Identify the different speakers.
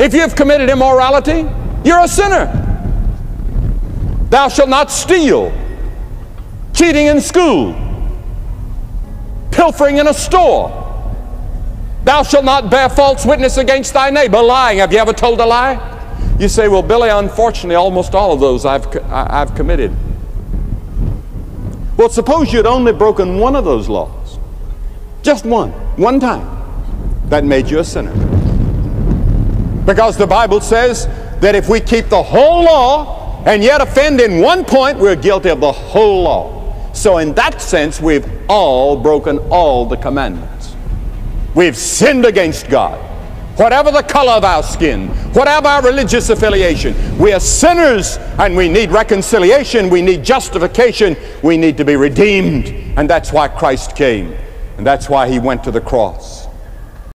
Speaker 1: If you've committed immorality, you're a sinner. Thou shalt not steal, cheating in school, pilfering in a store. Thou shalt not bear false witness against thy neighbor, lying. Have you ever told a lie? You say, well, Billy, unfortunately, almost all of those I've, I've committed. Well, suppose you'd only broken one of those laws, just one, one time, that made you a sinner. Because the Bible says that if we keep the whole law and yet offend in one point, we're guilty of the whole law. So, in that sense, we've all broken all the commandments. We've sinned against God whatever the color of our skin, whatever our religious affiliation. We are sinners and we need reconciliation, we need justification, we need to be redeemed. And that's why Christ came, and that's why he went to the cross.